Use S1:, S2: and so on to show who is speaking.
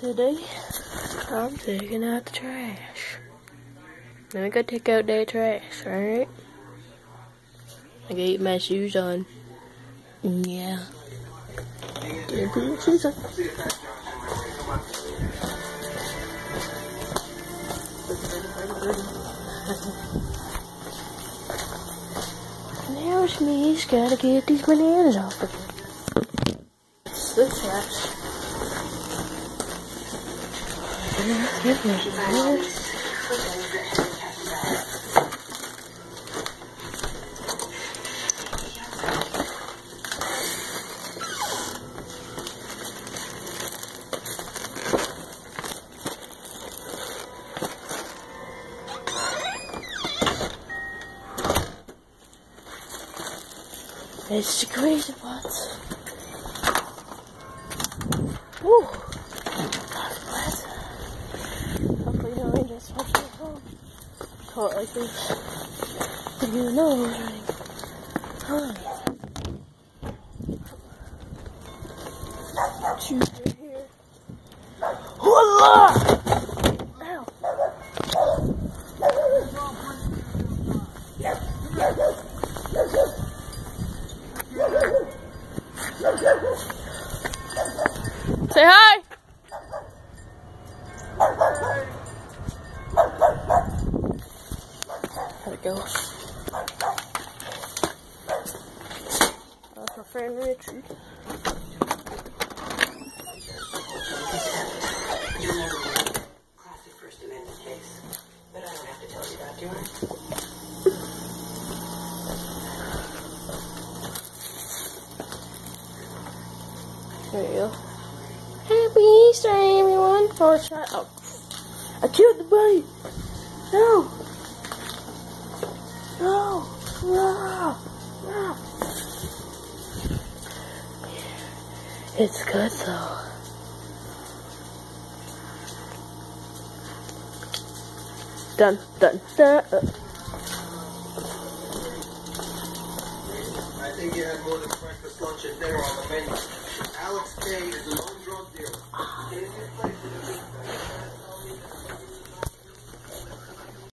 S1: Today, I'm taking out the trash. Let me go take out that trash, alright? I gotta get my shoes on. Yeah. Gotta put my shoes on. Now Sneeze gotta get these bananas off of. It's the trash. It's the crazy part. Woo! That's bad. Hopefully no rain just watch my phone. It like this. You know, like! Say hi! Goes. That's my friend Richie.
S2: Classic First Amendment case. But I don't have to tell you that, do I?
S1: There you go. Happy Easter, everyone! Or shut up. Oh. I killed the bunny! No! No! No! It's good though. Done, done, done. Uh,
S3: I think you had more than breakfast, lunch, and dinner on the menu. Alex K is a known drug dealer.